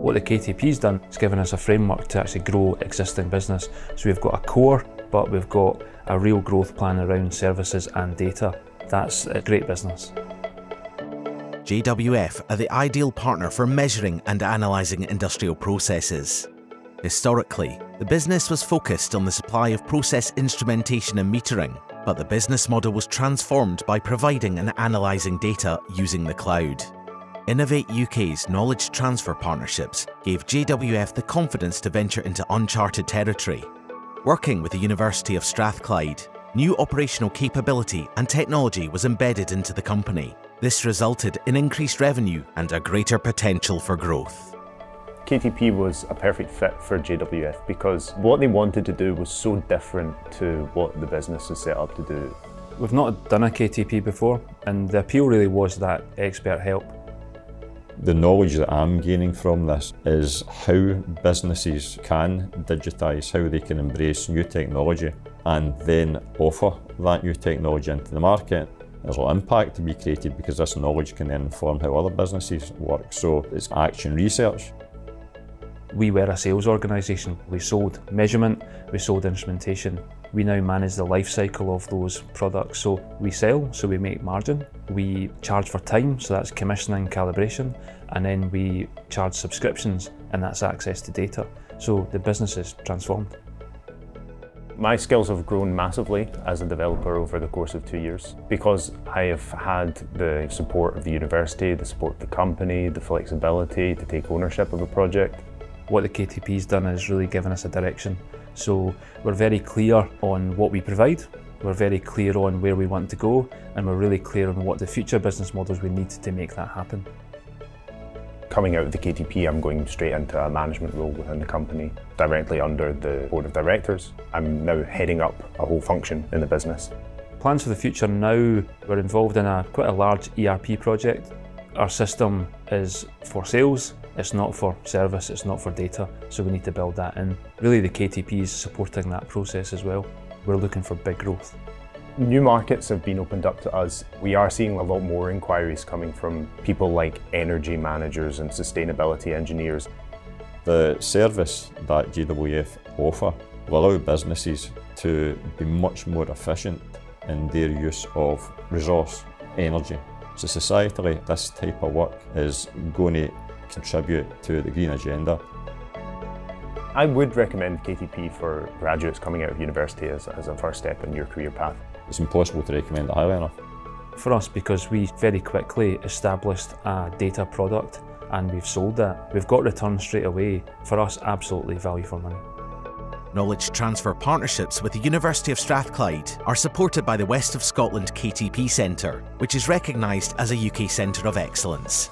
What the KTP's done is given us a framework to actually grow existing business. So we've got a core, but we've got a real growth plan around services and data. That's a great business. JWF are the ideal partner for measuring and analysing industrial processes. Historically, the business was focused on the supply of process instrumentation and metering, but the business model was transformed by providing and analysing data using the cloud. Innovate UK's knowledge transfer partnerships gave JWF the confidence to venture into uncharted territory. Working with the University of Strathclyde, new operational capability and technology was embedded into the company. This resulted in increased revenue and a greater potential for growth. KTP was a perfect fit for JWF because what they wanted to do was so different to what the business is set up to do. We've not done a KTP before and the appeal really was that expert help. The knowledge that I'm gaining from this is how businesses can digitise, how they can embrace new technology and then offer that new technology into the market. There's a lot of impact to be created because this knowledge can then inform how other businesses work. So it's action research. We were a sales organisation. We sold measurement, we sold instrumentation. We now manage the life cycle of those products. So we sell, so we make margin. We charge for time, so that's commissioning, calibration. And then we charge subscriptions, and that's access to data. So the business is transformed. My skills have grown massively as a developer over the course of two years because I have had the support of the university, the support of the company, the flexibility to take ownership of a project. What the KTP's done is really given us a direction. So we're very clear on what we provide, we're very clear on where we want to go, and we're really clear on what the future business models we need to make that happen. Coming out of the KTP, I'm going straight into a management role within the company, directly under the board of directors. I'm now heading up a whole function in the business. Plans for the future now, we're involved in a quite a large ERP project. Our system is for sales, it's not for service, it's not for data, so we need to build that in. Really the KTP is supporting that process as well. We're looking for big growth. New markets have been opened up to us. We are seeing a lot more inquiries coming from people like energy managers and sustainability engineers. The service that JWF offer will allow businesses to be much more efficient in their use of resource, energy. So societally, this type of work is going to contribute to the green agenda. I would recommend KTP for graduates coming out of university as, as a first step in your career path. It's impossible to recommend it highly enough. For us, because we very quickly established a data product and we've sold that, we've got returns straight away. For us, absolutely value for money. Knowledge transfer partnerships with the University of Strathclyde are supported by the West of Scotland KTP Centre, which is recognised as a UK Centre of Excellence.